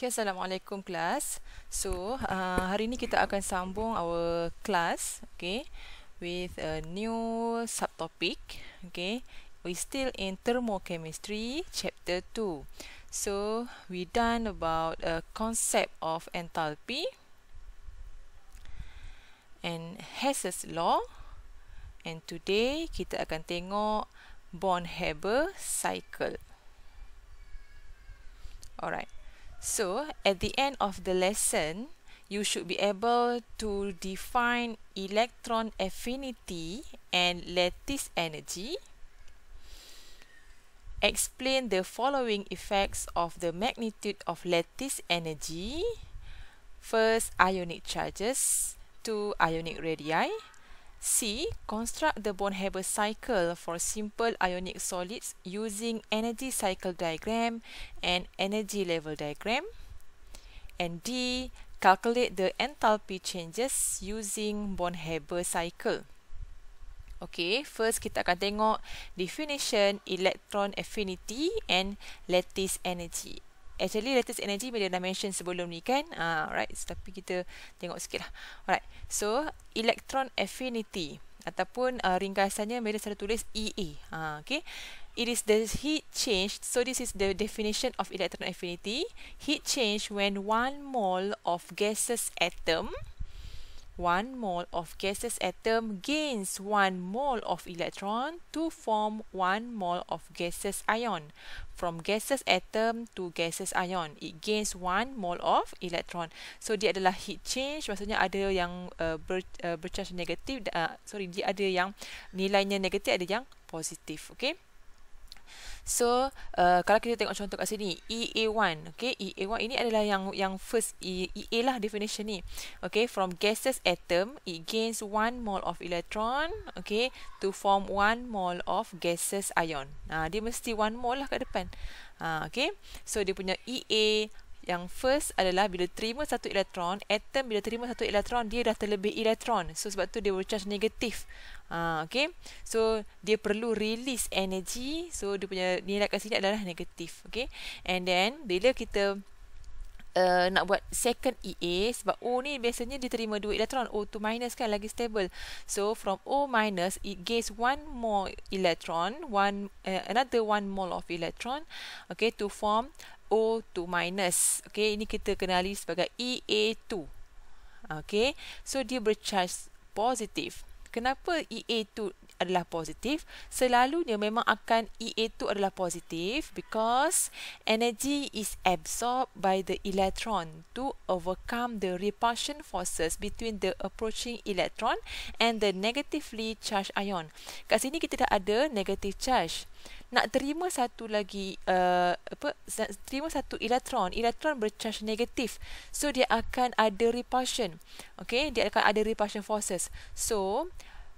Okay, Assalamualaikum kelas. So, uh, hari ini kita akan sambung our class, okay, with a new subtopic, okay. We still in thermochemistry, chapter 2. So, we done about a concept of enthalpy and Hess's law. And today, kita akan tengok Born-Haber cycle. Alright. So, at the end of the lesson, you should be able to define electron affinity and lattice energy. Explain the following effects of the magnitude of lattice energy. First, ionic charges. Two, ionic radii. C. Construct the Born-Haber cycle for simple ionic solids using energy cycle diagram and energy level diagram. And D. Calculate the enthalpy changes using Born-Haber cycle. Okay, first kita akan tengok definition electron affinity and lattice energy. Actually, lattice energy bila dah mention sebelum ni kan. Uh, right, tapi kita tengok sikit lah. Alright, so electron affinity ataupun uh, ringkasannya bila saya tulis EA. Uh, okay. It is the heat change. So this is the definition of electron affinity. Heat change when one mole of gases atom one mole of gases atom gains one mole of electron to form one mole of gases ion. From gases atom to gases ion, it gains one mole of electron. So dia adalah heat change, maksudnya ada yang uh, ber, uh, bercharge negatif, uh, sorry dia ada yang nilainya negatif, ada yang positif. Okay. So, uh, kalau kita tengok contoh kat sini, EA1, okay, EA1 ini adalah yang yang first EA e lah definition ni. Okay, from gases atom, it gains one mole of electron, okay, to form one mole of gases ion. Ha, dia mesti one mole lah kat depan. Ha, okay, so dia punya EA yang first adalah bila terima satu elektron, atom bila terima satu elektron, dia dah terlebih elektron. So sebab tu dia bercharge negatif. Uh, okay. So dia perlu release energy. So dia punya nilai kat sini adalah negatif. Okay. And then bila kita uh, nak buat second EA sebab O ni biasanya dia terima dua elektron. O2 minus kan lagi stable. So from O minus it gains one more electron, one uh, another one mole of electron okay to form O2 minus. Okay, ini kita kenali sebagai EA2. Okay, so dia bercharge positif. Kenapa EA2 adalah positif? Selalunya memang akan EA2 adalah positif because energy is absorbed by the electron to overcome the repulsion forces between the approaching electron and the negatively charged ion. Kat sini kita dah ada negative charge nak terima satu lagi uh, apa terima satu elektron elektron bercharge negatif so dia akan ada repulsion okey dia akan ada repulsion forces so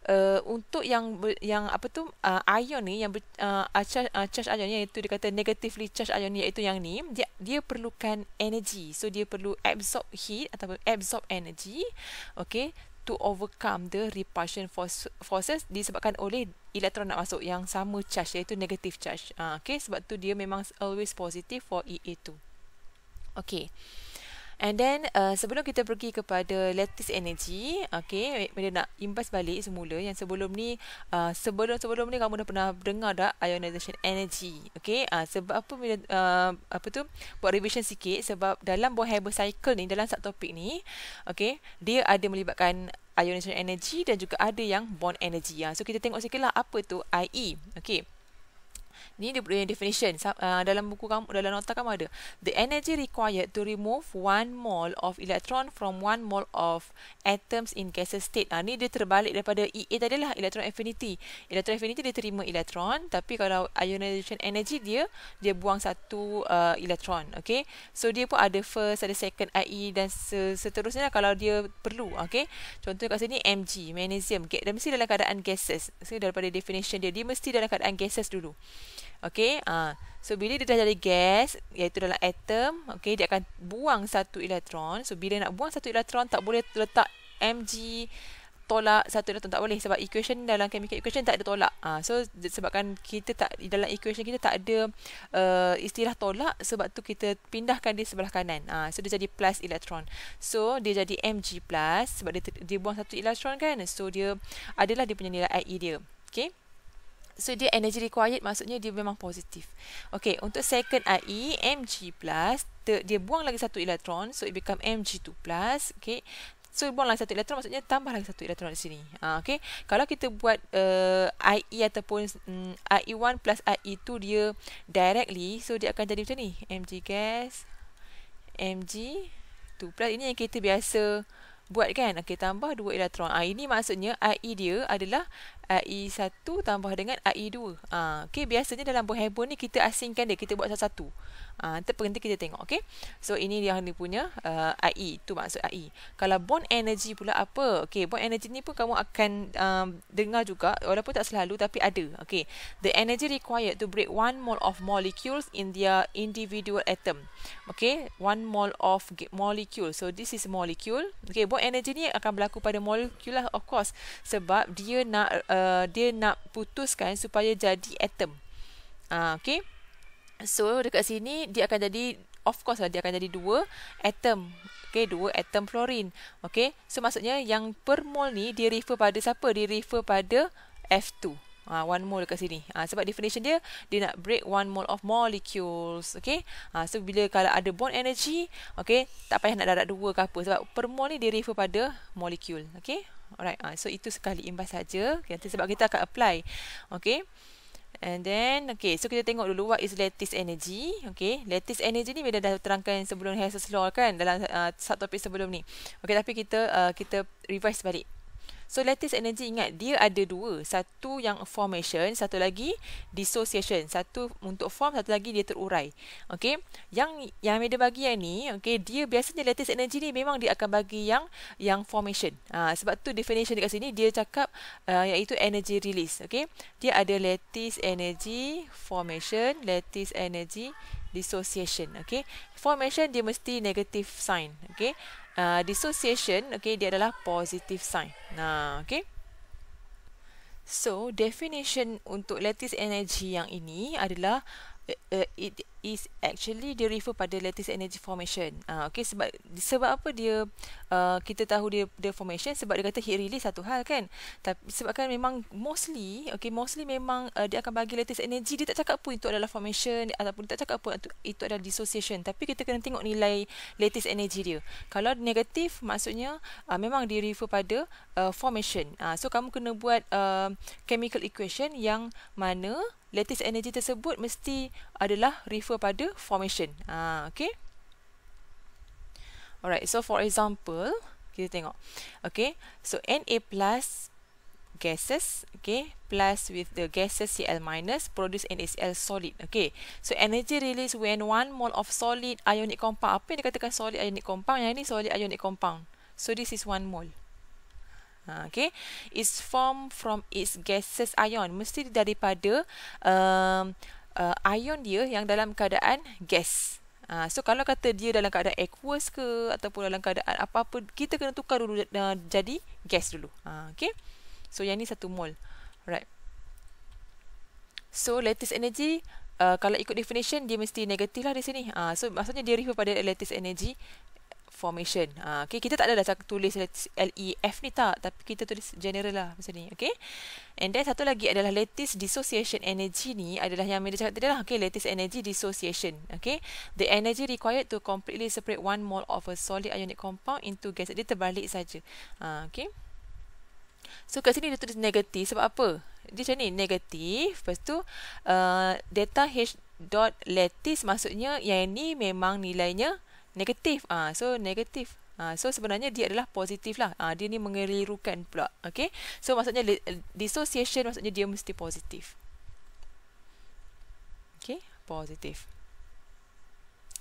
Uh, untuk yang yang apa tu uh, ion ni yang uh, charge uh, charge ion iaitu dia kata negatively charge ion iaitu yang ni dia dia perlukan energy so dia perlu absorb heat ataupun absorb energy okey to overcome the repulsion force, forces disebabkan oleh elektron nak masuk yang sama charge iaitu negative charge. Uh, okay, sebab tu dia memang always positive for EA2. Okay. And then uh, sebelum kita pergi kepada lattice energy, okay, bila nak imbas balik semula yang sebelum ni uh, sebelum sebelum ni kamu dah pernah dengar tak ionization energy, okay? Uh, sebab apa bila uh, apa tu buat revision sikit sebab dalam Born-Haber cycle ni dalam subtopik ni, okay, dia ada melibatkan ionization energy dan juga ada yang bond energy. Ya. So kita tengok sikitlah apa tu IE. Okay. Ni dia punya definition. Uh, dalam buku kamu, dalam nota kamu ada. The energy required to remove one mole of electron from one mole of atoms in gaseous state. Uh, ni dia terbalik daripada EA tadi lah, electron affinity. Electron affinity dia terima elektron. Tapi kalau ionization energy dia, dia buang satu uh, elektron. Okay. So dia pun ada first, ada second IE dan seterusnya lah kalau dia perlu. Okay. Contoh kat sini Mg, magnesium. Dia mesti dalam keadaan gases. So daripada definition dia, dia mesti dalam keadaan gases dulu. Okey, uh, so bila dia dah jadi gas iaitu dalam atom, okey dia akan buang satu elektron. So bila nak buang satu elektron tak boleh letak Mg tolak satu elektron tak boleh sebab equation dalam chemical equation tak ada tolak. Ha, so sebabkan kita tak dalam equation kita tak ada uh, istilah tolak sebab tu kita pindahkan dia sebelah kanan. Ha, so dia jadi plus elektron. So dia jadi Mg plus sebab dia dia buang satu elektron kan. So dia adalah dia punya nilai IE dia. Okay. So dia energy required maksudnya dia memang positif. Okay, untuk second IE Mg plus dia buang lagi satu elektron so it become Mg2 plus. Okay. So buang lagi satu elektron maksudnya tambah lagi satu elektron di sini. Ha, okay. Kalau kita buat uh, IE ataupun um, IE1 plus IE2 dia directly so dia akan jadi macam ni. Mg gas Mg2 plus ini yang kita biasa buat kan. Okay, tambah dua elektron. Ah ini maksudnya IE dia adalah IE1 tambah dengan IE2. Ah okay, biasanya dalam buah hebon ni kita asingkan dia, kita buat satu-satu. Ah uh, nanti kita tengok, okay. So ini yang dia punya uh, IE, tu maksud IE. Kalau bond energy pula apa? Okay, bond energy ni pun kamu akan um, dengar juga walaupun tak selalu tapi ada. Okay. The energy required to break one mole of molecules in their individual atom. Okay, one mole of molecule. So this is molecule. Okay, bond energy ni akan berlaku pada molecule lah of course sebab dia nak uh, dia nak putuskan supaya jadi atom. Uh, okay. So dekat sini dia akan jadi of course lah dia akan jadi dua atom. Okay, dua atom fluorine. Okay, so maksudnya yang per mole ni dia refer pada siapa? Dia refer pada F2. Ha, one mole dekat sini. Ha, sebab definition dia, dia nak break one mole of molecules. Okay. Ha, so, bila kalau ada bond energy, okay, tak payah nak darat dua ke apa. Sebab per mole ni dia refer pada molecule. Okay. Alright. Ha, so, itu sekali imbas saja. Okay, sebab kita akan apply. Okay. And then, okay, so kita tengok dulu what is lattice energy. Okay, lattice energy ni bila dah terangkan sebelum Hess's law kan dalam uh, satu topik sebelum ni. Okay, tapi kita uh, kita revise balik. So lattice energy ingat dia ada dua. Satu yang formation, satu lagi dissociation. Satu untuk form, satu lagi dia terurai. Okay. Yang yang dia bagi yang ni, okay, dia biasanya lattice energy ni memang dia akan bagi yang yang formation. Ha, sebab tu definition dekat sini dia cakap uh, iaitu energy release. Okay. Dia ada lattice energy formation, lattice energy dissociation. Okay. Formation dia mesti negative sign. Okay uh, dissociation okay dia adalah positive sign. Nah okay. So definition untuk lattice energy yang ini adalah uh, uh, it is actually dia refer pada lattice energy formation. Uh, okay, sebab sebab apa dia uh, kita tahu dia dia formation sebab dia kata heat release satu hal kan. Tapi sebabkan memang mostly okay mostly memang uh, dia akan bagi lattice energy dia tak cakap pun itu adalah formation ataupun tak cakap pun itu adalah dissociation tapi kita kena tengok nilai lattice energy dia. Kalau negatif maksudnya uh, memang dia refer pada uh, formation. Uh, so kamu kena buat uh, chemical equation yang mana lattice energy tersebut mesti adalah refer pada formation. Ah, okay. Alright, so for example, kita tengok. Okay, so Na plus gases, okay, plus with the gases Cl minus produce NaCl solid. Okay, so energy release when one mole of solid ionic compound. Apa yang dikatakan solid ionic compound? Yang ini solid ionic compound. So this is one mole. Ha, okay, is formed from its gases ion. Mesti daripada um, uh, ion dia yang dalam keadaan gas. Ha, so kalau kata dia dalam keadaan aqueous ke ataupun dalam keadaan apa-apa, kita kena tukar dulu uh, jadi gas dulu. Ha, okay, so yang ni satu mol. Right. So lattice energy uh, kalau ikut definition dia mesti negatif lah di sini. Uh, so maksudnya dia refer pada lattice energy formation. Ha, okay, kita tak ada dah tulis LEF ni tak, tapi kita tulis general lah macam ni. Okay. And then satu lagi adalah lattice dissociation energy ni adalah yang Mira cakap tadi lah. Okay, lattice energy dissociation. Okay. The energy required to completely separate one mole of a solid ionic compound into gas. Dia terbalik saja. Ha, okay. So kat sini dia tulis negatif sebab apa? Dia macam ni, negatif. Lepas tu uh, data H dot lattice maksudnya yang ni memang nilainya negatif. Ah, so negatif. Ah, so sebenarnya dia adalah positif lah. Ah, dia ni mengelirukan pula. Okay. So maksudnya dissociation maksudnya dia mesti positif. Okay, positif.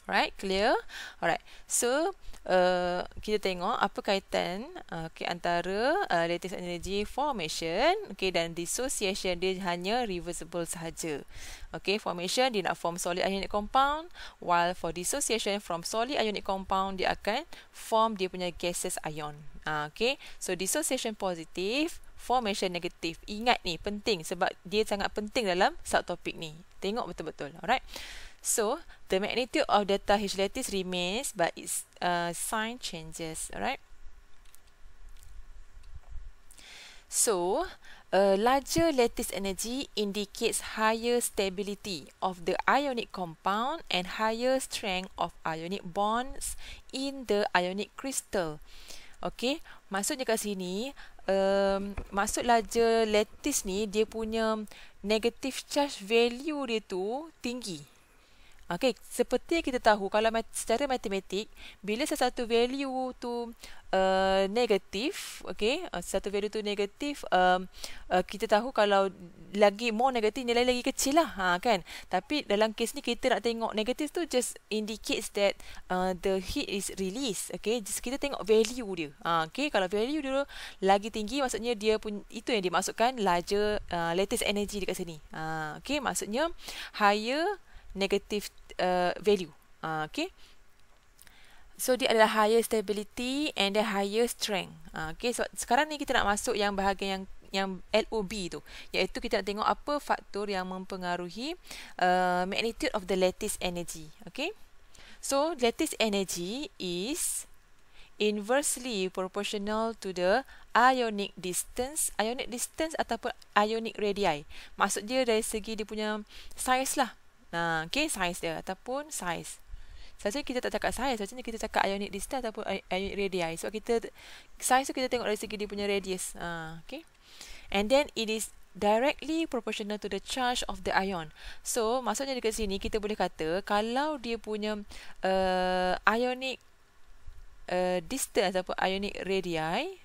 Alright, clear? Alright, so uh, kita tengok apa kaitan uh, okay, antara uh, lattice energy formation okay, dan dissociation dia hanya reversible sahaja. Okay, formation dia nak form solid ionic compound while for dissociation from solid ionic compound dia akan form dia punya gaseous ion. Uh, okay, so dissociation positive, formation negatif. Ingat ni penting sebab dia sangat penting dalam subtopik ni. Tengok betul-betul. Alright. So, the magnitude of delta H lattice remains but its uh, sign changes. Alright. So, a larger lattice energy indicates higher stability of the ionic compound and higher strength of ionic bonds in the ionic crystal. Okay, maksudnya kat sini, um, maksud larger lattice ni, dia punya negative charge value dia tu tinggi. Okey, seperti yang kita tahu kalau mat secara matematik bila sesuatu value tu uh, negatif, okey, uh, satu value tu negatif, um, uh, kita tahu kalau lagi more negatif nilai lagi kecil lah, ha, kan? Tapi dalam kes ni kita nak tengok negatif tu just indicates that uh, the heat is released, okey. Just kita tengok value dia. Ha, okey, kalau value dia lagi tinggi maksudnya dia pun itu yang dimaksudkan larger uh, lattice energy dekat sini. Ha, okey, maksudnya higher negative uh, value. Uh, okay. So dia adalah higher stability and the higher strength. Uh, okay. So sekarang ni kita nak masuk yang bahagian yang yang LOB tu. Iaitu kita nak tengok apa faktor yang mempengaruhi uh, magnitude of the lattice energy. Okay. So lattice energy is inversely proportional to the ionic distance, ionic distance ataupun ionic radii. Maksud dia dari segi dia punya size lah. Okay, size dia ataupun size. Sebenarnya kita tak cakap size, sebenarnya kita cakap ionic distance ataupun ionic radii. So kita size tu kita tengok dari segi dia punya radius. Ah, okay. And then it is directly proportional to the charge of the ion. So, maksudnya dekat sini kita boleh kata kalau dia punya uh, ionic uh, distance ataupun ionic radii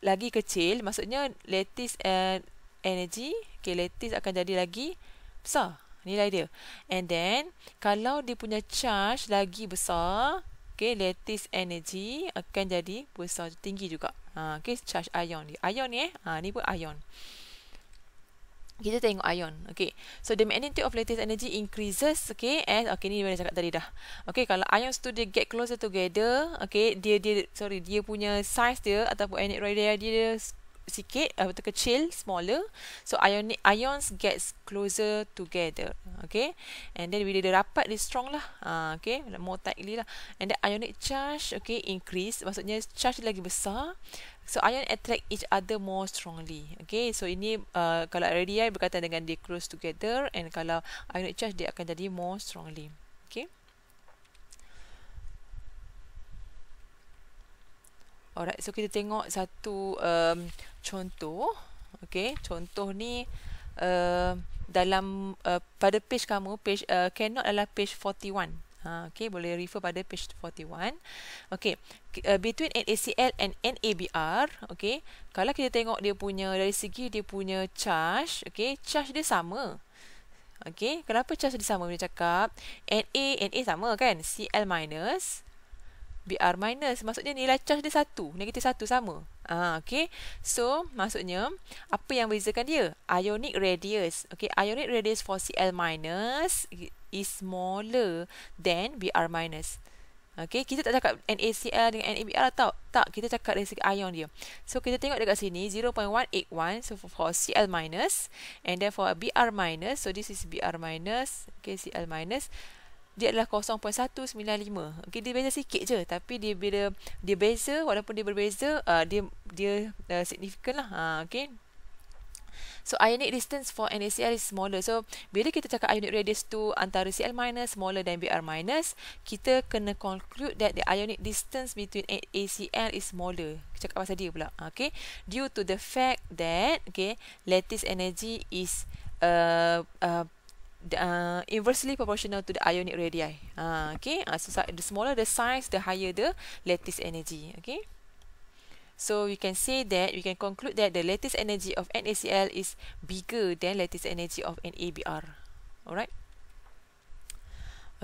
lagi kecil, maksudnya lattice uh, energy, okay, lattice akan jadi lagi besar nilai dia. And then kalau dia punya charge lagi besar, okay, lattice energy akan jadi besar tinggi juga. Ha, okay, charge ion dia. Ion ni eh, ha, ni pun ion. Kita tengok ion. Okay. So, the magnitude of lattice energy increases. Okay. As, okay, ni boleh cakap tadi dah. Okay. Kalau ions tu dia get closer together. Okay. Dia, dia, sorry, dia punya size dia ataupun energy radii dia sikit uh, betul kecil smaller. So ionic ions gets closer together. Okay? And then bila dia rapat dia strong lah. Uh, okay? More tightly lah. And the ionic charge okay increase. Maksudnya charge lagi besar. So ion attract each other more strongly. Okay? So ini uh, kalau radii berkaitan dengan dia close together and kalau ionic charge dia akan jadi more strongly. Okay Alright, so kita tengok satu um, contoh. Okay, contoh ni uh, dalam uh, pada page kamu, page uh, cannot adalah page 41. Ha, okay, boleh refer pada page 41. Okay, uh, between NaCl and NaBr, okay, kalau kita tengok dia punya, dari segi dia punya charge, okay, charge dia sama. Okay, kenapa charge dia sama? Dia cakap, Na, Na sama kan? Cl minus, BR minus. Maksudnya nilai charge dia satu. Negatif satu sama. Ah okey. So maksudnya apa yang bezakan dia? Ionic radius. Okey ionic radius for Cl minus is smaller than Br minus. Okey kita tak cakap NaCl dengan NaBr tau. Tak kita cakap dari segi ion dia. So kita tengok dekat sini 0.181 so for, for Cl minus and then for Br minus so this is Br minus okey Cl minus dia adalah 0.195. Okey dia beza sikit je tapi dia bila dia beza walaupun dia berbeza uh, dia dia uh, significant lah. Uh, okey. So ionic distance for NaCl is smaller. So bila kita cakap ionic radius tu antara Cl smaller than Br kita kena conclude that the ionic distance between ACl is smaller. Cakap pasal dia pula. Okay. Due to the fact that okay, lattice energy is uh, uh, uh, inversely proportional to the ionic radii. Uh, okay, uh, so the smaller the size, the higher the lattice energy. Okay, so we can say that we can conclude that the lattice energy of NaCl is bigger than lattice energy of NaBr. Alright.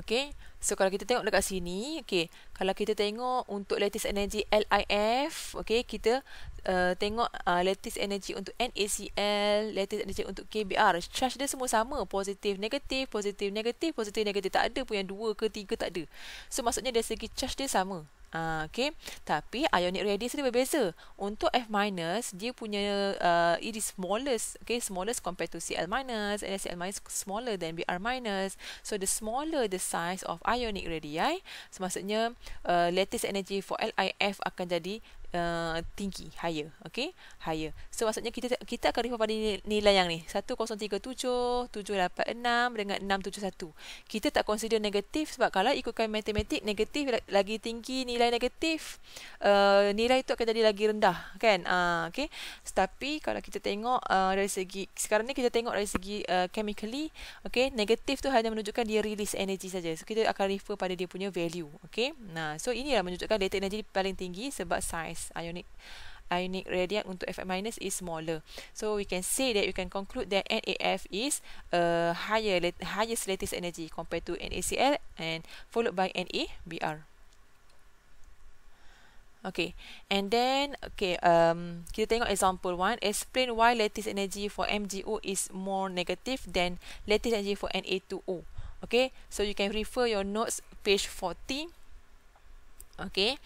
Okay. So kalau kita tengok dekat sini, okay, kalau kita tengok untuk lattice energy LIF, okay, kita uh, tengok uh, lattice energy untuk NaCl, lattice energy untuk KBr. Charge dia semua sama, positif, negatif, positif, negatif, positif, negatif. Tak ada pun yang dua ke tiga tak ada. So maksudnya dari segi charge dia sama. Uh, okay. Tapi ionic radius dia berbeza. Untuk F minus, dia punya uh, it is smallest, okay, smallest compared to Cl minus, and Cl minus smaller than Br minus. So the smaller the size of ionic radii, so maksudnya uh, lattice energy for LIF akan jadi uh, tinggi, higher, okay, higher. So maksudnya kita kita akan refer pada nilai yang ni 1037, 786 dengan 671. Kita tak consider negatif sebab kalau ikutkan matematik negatif lagi tinggi nilai negatif, uh, nilai itu akan jadi lagi rendah, kan? Uh, okay. Tapi kalau kita tengok uh, dari segi sekarang ni kita tengok dari segi uh, chemically, okay, negatif tu hanya menunjukkan dia release energy saja. So kita akan refer pada dia punya value, okay. Nah, so inilah menunjukkan data energy paling tinggi sebab size size ionic ionic radius untuk F minus is smaller. So we can say that we can conclude that NAF is a higher highest lattice energy compared to NaCl and followed by NaBr. Okay, and then okay, um, kita tengok example one. Explain why lattice energy for MgO is more negative than lattice energy for Na2O. Okay, so you can refer your notes page 40. Okay,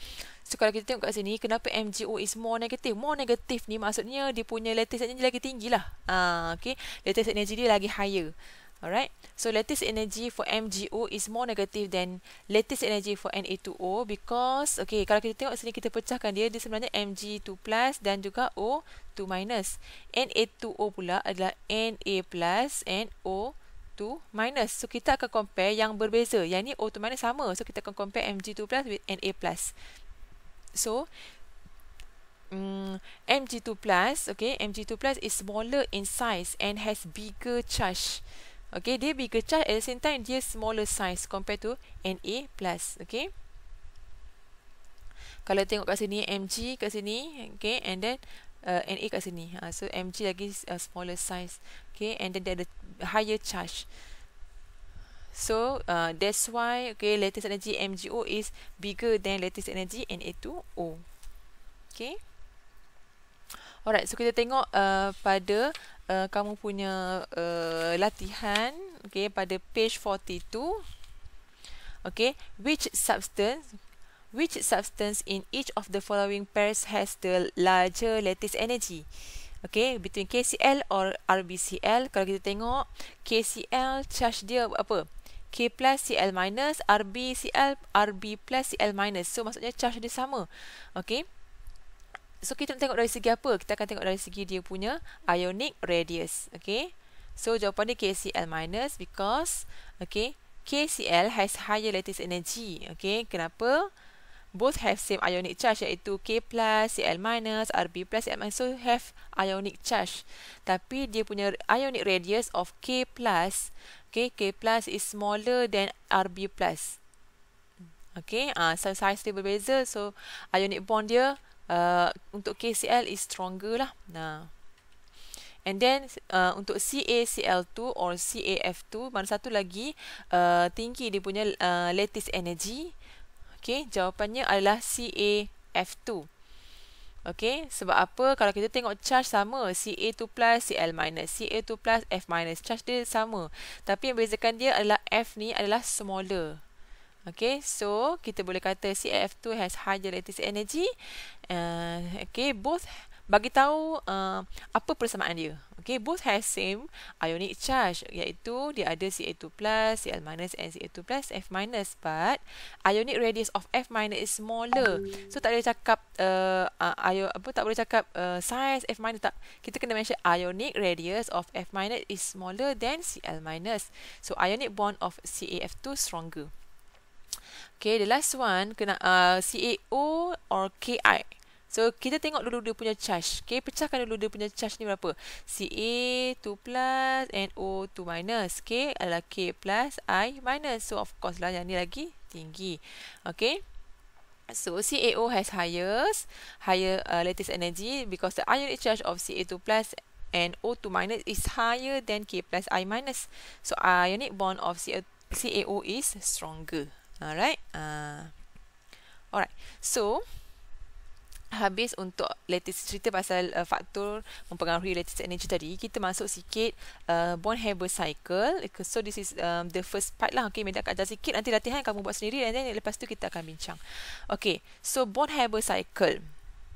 So kalau kita tengok kat sini kenapa MGO is more negative? More negative ni maksudnya dia punya lattice energy lagi tinggi lah. Uh, okay. Lattice energy dia lagi higher. Alright. So lattice energy for MGO is more negative than lattice energy for Na2O because okay kalau kita tengok sini kita pecahkan dia dia sebenarnya Mg2 plus dan juga O2 minus. Na2O pula adalah Na and O2 minus. So kita akan compare yang berbeza. Yang ni O2 minus sama. So kita akan compare Mg2 plus with Na plus. So um, Mg2 plus, okay, Mg2 plus is smaller in size and has bigger charge. Okay, dia bigger charge at the same time dia smaller size compared to Na plus. Okay. Kalau tengok kat sini Mg kat sini, okay, and then uh, Na kat sini. Uh, so Mg lagi uh, smaller size, okay, and then dia ada higher charge. So uh, that's why okay lattice energy MgO is bigger than lattice energy Na2O. Okay. Alright, so kita tengok uh, pada uh, kamu punya uh, latihan okay pada page 42. Okay, which substance which substance in each of the following pairs has the larger lattice energy? Okay, between KCl or RBCl. Kalau kita tengok KCl charge dia apa? K plus Cl minus RB Cl RB plus Cl minus. So maksudnya charge dia sama. Okay. So kita nak tengok dari segi apa? Kita akan tengok dari segi dia punya ionic radius. Okay. So jawapan dia KCl minus because okay, KCl has higher lattice energy. Okay. Kenapa? Both have same ionic charge iaitu K plus Cl minus RB plus Cl minus. So have ionic charge. Tapi dia punya ionic radius of K plus Okay, K plus is smaller than RB plus. Okay, uh, size dia berbeza. So, ionic bond dia uh, untuk KCl is stronger lah. Nah. And then, uh, untuk CaCl2 or CaF2, mana satu lagi uh, tinggi dia punya uh, lattice energy. Okay, jawapannya adalah CaF2. Okay, sebab apa? Kalau kita tengok charge sama, Ca2 plus, Cl minus, Ca2 plus, F minus, charge dia sama. Tapi yang bezakan dia adalah F ni adalah smaller. Okay, so kita boleh kata CF2 has higher lattice energy. Uh, okay, both bagi tahu uh, apa persamaan dia. Okay, both has same ionic charge iaitu dia ada Ca2+, Cl and Ca2+, F but ionic radius of F is smaller. So tak boleh cakap uh, uh, io, apa tak boleh cakap uh, size F tak. Kita kena mention ionic radius of F is smaller than Cl. So ionic bond of CaF2 stronger. Okay, the last one kena uh, CaO or Ki. So, kita tengok dulu dia punya charge. Okay, pecahkan dulu dia punya charge ni berapa. Ca2 plus NO2 minus. Okay, adalah K plus I minus. So, of course lah yang ni lagi tinggi. Okay. So, CaO has highest, higher uh, lattice energy because the ionic charge of Ca2 plus and O2 minus is higher than K plus I minus. So, ionic bond of Ca2 CaO is stronger. Alright. Uh, alright. So, habis untuk lattice cerita pasal uh, faktor mempengaruhi lattice energy tadi kita masuk sikit uh, bond Haber cycle. So this is um, the first part lah. Okay medan akan ajar sikit. Nanti latihan kamu buat sendiri dan lepas tu kita akan bincang. Okay so bond Haber cycle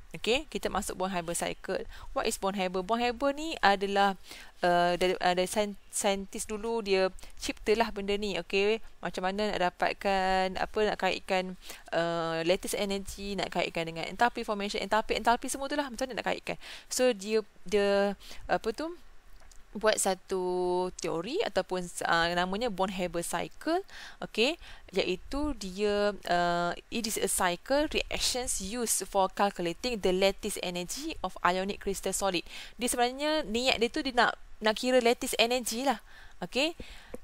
Okay, kita masuk bond Haber cycle. What is bond Haber? Bond Haber ni adalah uh, dari, uh, dari saintis dulu dia ciptalah benda ni. Okay, macam mana nak dapatkan apa nak kaitkan uh, lattice energy, nak kaitkan dengan enthalpy formation, enthalpy, enthalpy semua tu lah macam mana nak kaitkan. So dia dia apa tu? Buat satu teori ataupun uh, namanya bond Haber cycle okay? Iaitu dia uh, it is a cycle reactions used for calculating the lattice energy of ionic crystal solid. Dia sebenarnya niat dia tu dia nak nak kira lattice energy lah okay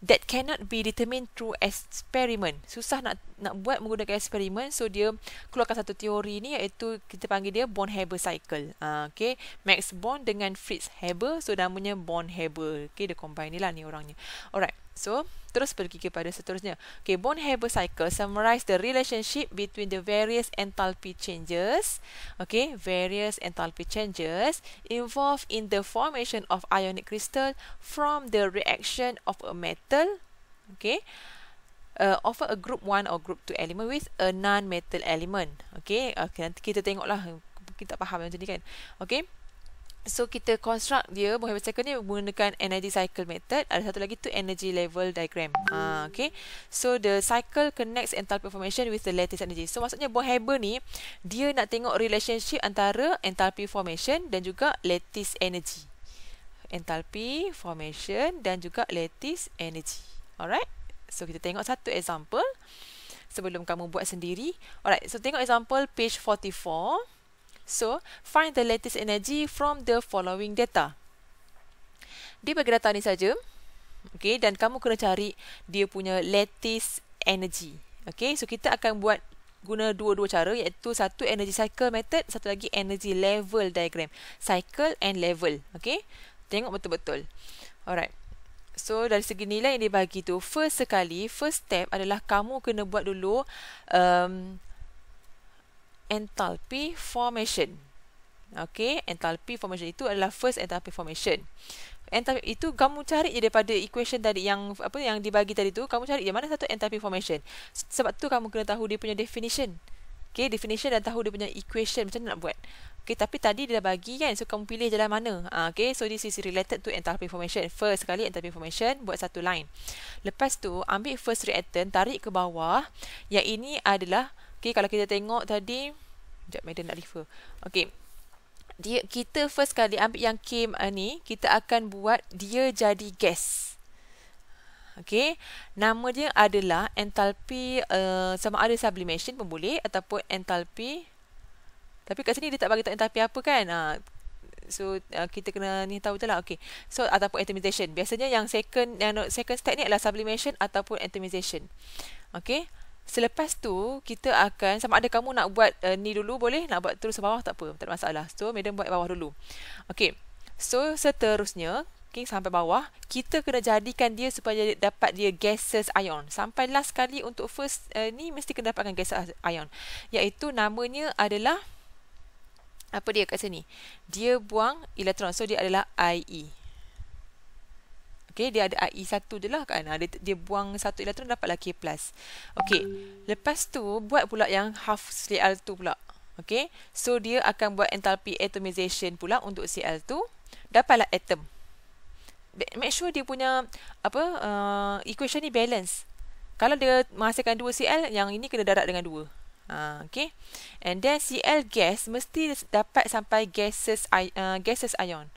that cannot be determined through experiment. Susah nak nak buat menggunakan eksperimen so dia keluarkan satu teori ni iaitu kita panggil dia bond Haber cycle. Uh, okay. Max Bond dengan Fritz Haber so namanya bond Haber. Okay dia combine ni lah ni orangnya. Alright So, terus pergi kepada seterusnya. Okay, Born-Haber cycle summarize the relationship between the various enthalpy changes, okay, various enthalpy changes involved in the formation of ionic crystal from the reaction of a metal, okay, uh, of a group 1 or group 2 element with a non-metal element. Okay, okay nanti kita tengoklah kita faham macam ni kan. Okay. So kita construct dia Mohammed cycle ni menggunakan energy cycle method. Ada satu lagi tu energy level diagram. Ha, okay. So the cycle connects enthalpy formation with the lattice energy. So maksudnya Bohr-Haber ni dia nak tengok relationship antara enthalpy formation dan juga lattice energy. Enthalpy formation dan juga lattice energy. Alright. So kita tengok satu example sebelum kamu buat sendiri. Alright. So tengok example page 44. So, find the lattice energy from the following data. Dia bagi data ni saja. Okay, dan kamu kena cari dia punya lattice energy. Okay, so kita akan buat guna dua-dua cara iaitu satu energy cycle method, satu lagi energy level diagram. Cycle and level. Okay, tengok betul-betul. Alright. So dari segi nilai yang dibagi tu First sekali First step adalah Kamu kena buat dulu um, enthalpy formation. Okay, enthalpy formation itu adalah first enthalpy formation. Enthalpy itu kamu cari je daripada equation tadi yang apa yang dibagi tadi tu, kamu cari je mana satu enthalpy formation. Sebab tu kamu kena tahu dia punya definition. Okay, definition dan tahu dia punya equation macam mana nak buat. Okay, tapi tadi dia dah bagi kan, so kamu pilih jalan mana. Uh, okay, so this is related to enthalpy formation. First sekali enthalpy formation, buat satu line. Lepas tu, ambil first reactant, tarik ke bawah. Yang ini adalah, okay, kalau kita tengok tadi, Sekejap, madam nak refer. Okay. Dia, kita first kali ambil yang K uh, ni, kita akan buat dia jadi gas. Okay. Nama dia adalah enthalpy uh, sama ada sublimation pun boleh ataupun enthalpy. Tapi kat sini dia tak bagi tahu enthalpy apa kan. Uh, so uh, kita kena ni tahu je lah. Okay. So ataupun atomization. Biasanya yang second yang second step ni adalah sublimation ataupun atomization. Okay. Selepas tu kita akan sama ada kamu nak buat uh, ni dulu boleh nak buat terus bawah tak apa tak ada masalah. So madam buat bawah dulu. Okey. So seterusnya okay, sampai bawah kita kena jadikan dia supaya dapat dia gases ion. Sampai last kali untuk first uh, ni mesti kena dapatkan gases ion. Iaitu namanya adalah apa dia kat sini? Dia buang elektron. So dia adalah IE. Okay, dia ada IE satu je lah kan. Dia, dia buang satu elektron dapatlah K+. Okay, lepas tu buat pula yang half Cl2 pula. Okay, so dia akan buat enthalpy atomization pula untuk Cl2. Dapatlah atom. Make sure dia punya apa uh, equation ni balance. Kalau dia menghasilkan 2 Cl, yang ini kena darat dengan 2. Uh, okay. And then Cl gas mesti dapat sampai gases, uh, gases ion.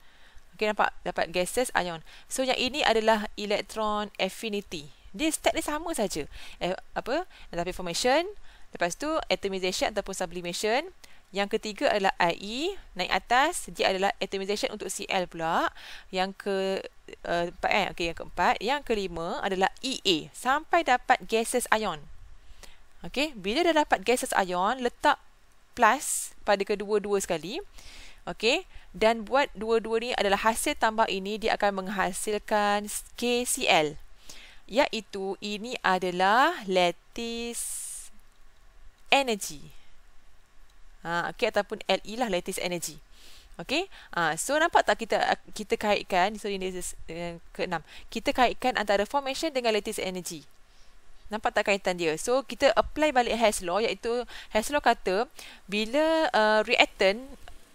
Okay, nampak? Dapat gases ion. So, yang ini adalah electron affinity. Dia step dia sama saja. Eh, apa? Enthalpy formation. Lepas tu, atomization ataupun sublimation. Yang ketiga adalah IE. Naik atas, dia adalah atomization untuk Cl pula. Yang ke uh, empat eh. Okay, yang keempat. Yang kelima adalah EA. Sampai dapat gases ion. Okay, bila dah dapat gases ion, letak plus pada kedua-dua sekali. Okey, dan buat dua-dua ni adalah hasil tambah ini dia akan menghasilkan KCl. iaitu ini adalah lattice energy. Ha, okay, ataupun LE lah lattice energy. Okay, ha, so nampak tak kita kita kaitkan, so ini uh, ke-6. Kita kaitkan antara formation dengan lattice energy. Nampak tak kaitan dia? So, kita apply balik Hess law, iaitu Hess law kata, bila uh, reactant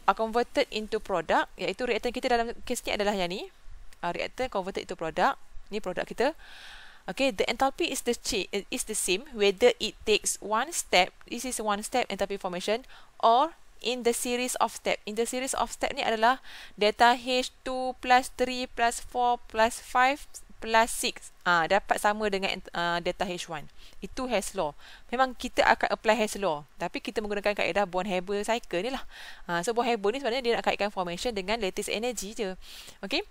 are converted into product, iaitu reactant kita dalam kes ni adalah yang ni. Uh, reactant converted into product. Ni produk kita. Okay, the enthalpy is the is the same whether it takes one step, this is one step enthalpy formation, or in the series of step. In the series of step ni adalah delta H2 plus 3 plus 4 plus 5 plus 6. Ah, dapat sama dengan uh, delta H1. Itu Hess law. Memang kita akan apply Hess law. Tapi kita menggunakan kaedah Born-Haber cycle ni lah. Ah, so Born-Haber ni sebenarnya dia nak kaitkan formation dengan lattice energy je. Okay.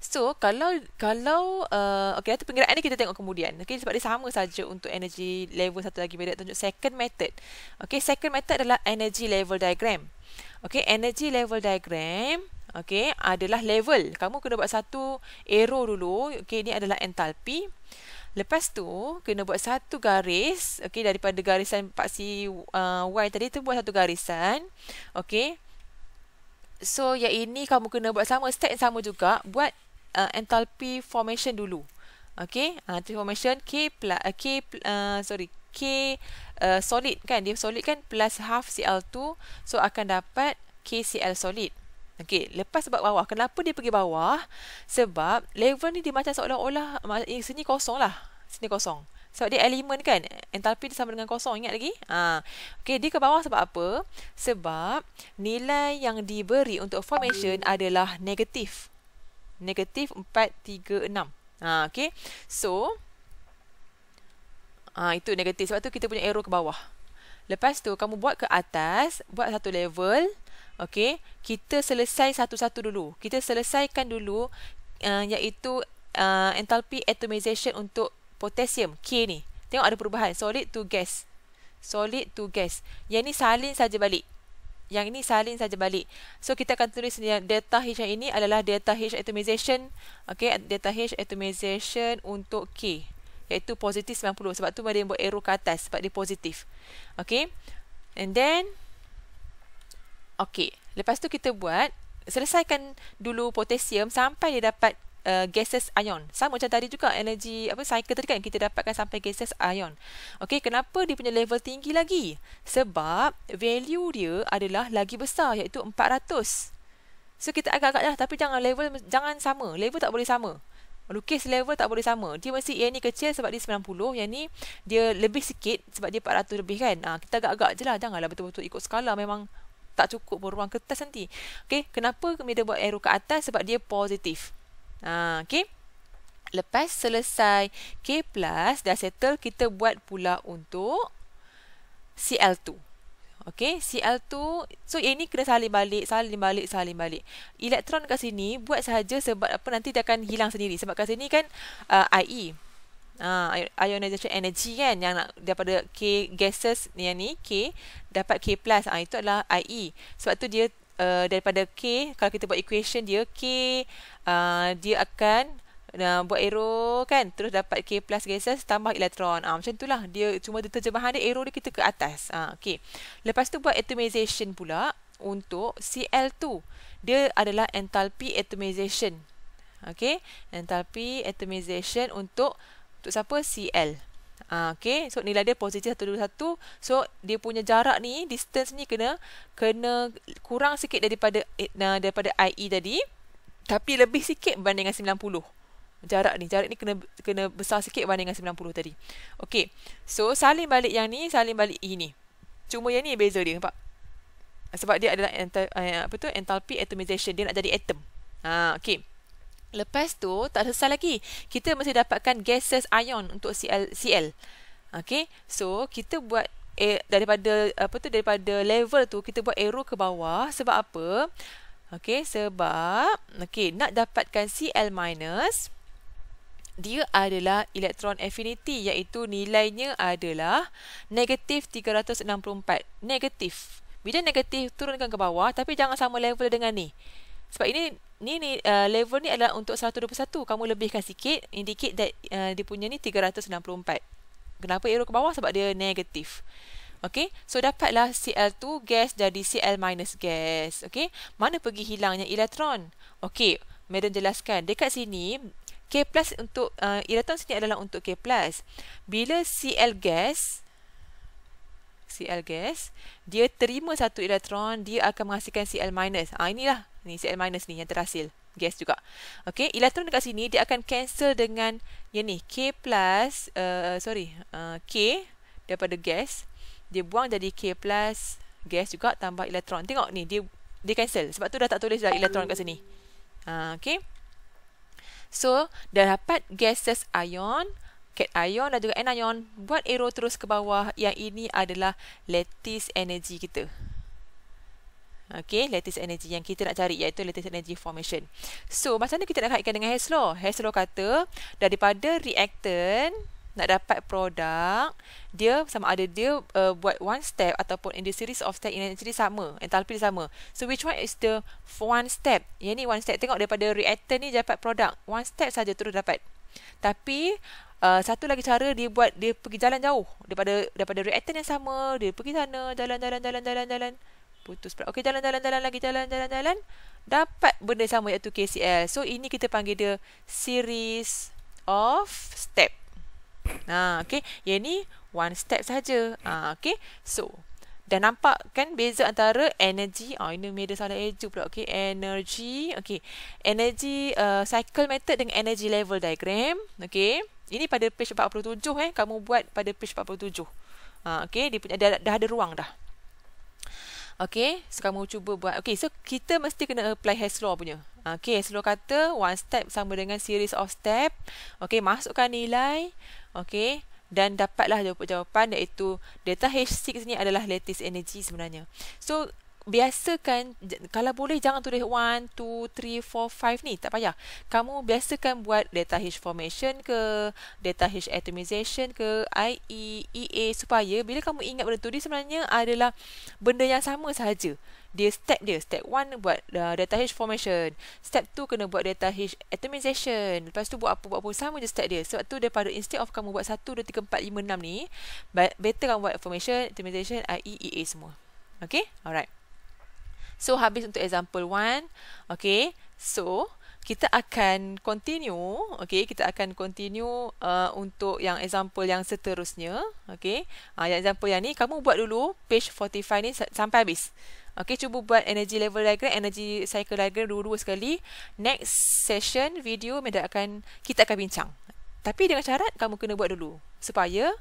So kalau kalau uh, okey atau pengiraan ni kita tengok kemudian. Okey sebab dia sama saja untuk energy level satu lagi beda tunjuk second method. Okey second method adalah energy level diagram. Okey energy level diagram okey adalah level. Kamu kena buat satu arrow dulu. Okey ini adalah enthalpy. Lepas tu kena buat satu garis okey daripada garisan paksi uh, Y tadi tu buat satu garisan. Okey. So yang ini kamu kena buat sama step yang sama juga buat uh, enthalpy formation dulu. Okay, uh, formation K plus uh, K uh, sorry K uh, solid kan dia solid kan plus half Cl2 so akan dapat KCl solid. Okay, lepas sebab bawah. Kenapa dia pergi bawah? Sebab level ni dia macam seolah-olah eh, sini kosong lah. Sini kosong. Sebab dia elemen kan. Enthalpy dia sama dengan kosong. Ingat lagi? Ha. Okay, dia ke bawah sebab apa? Sebab nilai yang diberi untuk formation adalah negatif negatif 4, 3, 6. Ha, okay. So, ha, itu negatif. Sebab tu kita punya arrow ke bawah. Lepas tu, kamu buat ke atas. Buat satu level. Okay. Kita selesai satu-satu dulu. Kita selesaikan dulu. Uh, iaitu uh, enthalpy atomization untuk potassium. K ni. Tengok ada perubahan. Solid to gas. Solid to gas. Yang ni salin saja balik yang ini salin saja balik. So kita akan tulis delta H yang ini adalah delta H atomization. Okay, delta H atomization untuk K. Iaitu positif 90. Sebab tu dia buat arrow ke atas. Sebab dia positif. Okay. And then. Okay. Lepas tu kita buat. Selesaikan dulu potasium sampai dia dapat uh, gases ion. Sama macam tadi juga energi apa cycle tadi kan kita dapatkan sampai gases ion. Okey, kenapa dia punya level tinggi lagi? Sebab value dia adalah lagi besar iaitu 400. So kita agak-agak lah tapi jangan level jangan sama. Level tak boleh sama. Lukis level tak boleh sama. Dia mesti yang ni kecil sebab dia 90, yang ni dia lebih sikit sebab dia 400 lebih kan. Ha, kita agak-agak je lah. Janganlah betul-betul ikut skala memang tak cukup pun ruang kertas nanti. Okey, kenapa dia buat arrow ke atas? Sebab dia positif. Ha, okay. Lepas selesai K plus dah settle, kita buat pula untuk CL2. Okay, CL2. So, ini kena salin balik, salin balik, salin balik. Elektron kat sini buat sahaja sebab apa nanti dia akan hilang sendiri. Sebab kat sini kan uh, IE. Uh, ionization energy kan yang nak daripada K gases yang ni K dapat K plus. Uh, itu adalah IE sebab tu dia uh, daripada K kalau kita buat equation dia K uh, dia akan uh, buat arrow kan terus dapat K plus gases tambah elektron. Uh, macam itulah dia cuma terjemahan dia arrow dia kita ke atas. Uh, okay. lepas tu buat atomization pula untuk Cl2 dia adalah enthalpy atomization. Okay. enthalpy atomization untuk untuk siapa Cl Ha, okay. So nilai dia positif 121. So dia punya jarak ni, distance ni kena kena kurang sikit daripada uh, daripada IE tadi. Tapi lebih sikit berbanding dengan 90. Jarak ni, jarak ni kena kena besar sikit berbanding dengan 90 tadi. Okay. So salin balik yang ni, salin balik ini. Cuma yang ni beza dia, nampak? Sebab dia adalah ental, uh, apa tu enthalpy atomization. Dia nak jadi atom. Ha, okay. Lepas tu tak selesai lagi. Kita mesti dapatkan gases ion untuk Cl. Cl. Okay. So kita buat eh, daripada apa tu daripada level tu kita buat arrow ke bawah sebab apa? Okay. Sebab okay nak dapatkan Cl minus dia adalah elektron affinity iaitu nilainya adalah negatif 364. Negatif. Bila negatif turunkan ke bawah tapi jangan sama level dengan ni. Sebab ini ni ni uh, level ni adalah untuk 121 kamu lebihkan sikit indicate that uh, dia punya ni 364 kenapa arrow ke bawah sebab dia negatif Okay, so dapatlah Cl2 gas jadi Cl minus gas. Okay, mana pergi hilangnya elektron? Okay, Madam jelaskan. Dekat sini, K plus untuk uh, elektron sini adalah untuk K plus. Bila Cl gas, Cl gas, dia terima satu elektron, dia akan menghasilkan Cl minus. Ah inilah ni Cl minus ni yang terhasil gas juga. Okey, elektron dekat sini dia akan cancel dengan yang ni K plus uh, sorry, uh, K daripada gas dia buang jadi K plus gas juga tambah elektron. Tengok ni dia dia cancel sebab tu dah tak tulis dah elektron kat sini. Ha okey. So dah dapat gases ion, cat ion dan juga anion. Buat arrow terus ke bawah yang ini adalah lattice energy kita. Okay, lattice energy yang kita nak cari iaitu lattice energy formation. So, macam mana kita nak kaitkan dengan Hess law? Hess law kata daripada reactant nak dapat produk dia sama ada dia uh, buat one step ataupun in the series of step actually sama entalpi dia sama. So which one is the one step? Yang ni one step. Tengok daripada reactor ni dapat produk one step saja terus dapat. Tapi uh, satu lagi cara dia buat dia pergi jalan jauh. Daripada daripada reactor yang sama dia pergi sana jalan jalan jalan jalan jalan putus pula okey jalan jalan jalan lagi jalan jalan jalan dapat benda sama iaitu KCl so ini kita panggil dia series of step Ha, okay. Yang ni one step saja. Ha, okay. So, dah nampak kan beza antara energy. Ah, oh, ini media salah eju pula. Okay. Energy. Okay. Energy uh, cycle method dengan energy level diagram. Okay. Ini pada page 47 eh. Kamu buat pada page 47. Ha, okay. Dia punya, dah, dah ada ruang dah. Okay, so kamu cuba buat. Okay, so kita mesti kena apply Hess law punya. Okay, Hess law kata one step sama dengan series of step. Okay, masukkan nilai. Okay, dan dapatlah jawapan iaitu delta H6 ni adalah lattice energy sebenarnya. So, biasakan kalau boleh jangan tulis 1 2 3 4 5 ni tak payah. Kamu biasakan buat data H formation ke data H atomization ke IE EA supaya bila kamu ingat benda tu dia sebenarnya adalah benda yang sama sahaja. Dia step dia step 1 buat uh, data H formation. Step 2 kena buat data H atomization. Lepas tu buat apa buat apa sama je step dia. Sebab tu daripada instead of kamu buat 1 2 3 4 5 6 ni better kamu buat formation atomization IE EA semua. Okay? Alright So habis untuk example 1. Okay. So kita akan continue. Okay. Kita akan continue uh, untuk yang example yang seterusnya. Okay. Uh, yang example yang ni kamu buat dulu page 45 ni sampai habis. Okay. Cuba buat energy level diagram, energy cycle diagram dua-dua sekali. Next session video akan kita akan bincang. Tapi dengan syarat kamu kena buat dulu supaya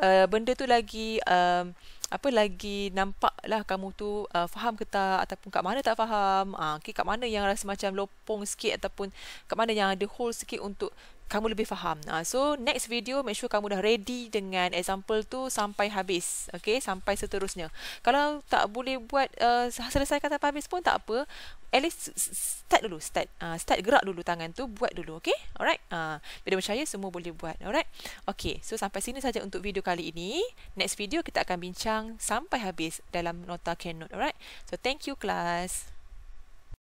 uh, benda tu lagi um, apa lagi nampak lah kamu tu uh, faham ke tak? Ataupun kat mana tak faham? Uh, okay, kat mana yang rasa macam lopong sikit ataupun kat mana yang ada hole sikit untuk kamu lebih faham. Uh, so next video make sure kamu dah ready dengan example tu sampai habis. Okay, sampai seterusnya. Kalau tak boleh buat uh, selesaikan sampai habis pun tak apa. At least start dulu, start. Uh, start gerak dulu tangan tu, buat dulu. Okay, alright. Uh, bila percaya semua boleh buat. Alright. Okay, so sampai sini saja untuk video kali ini. Next video kita akan bincang sampai habis dalam nota keynote. Alright. So thank you class.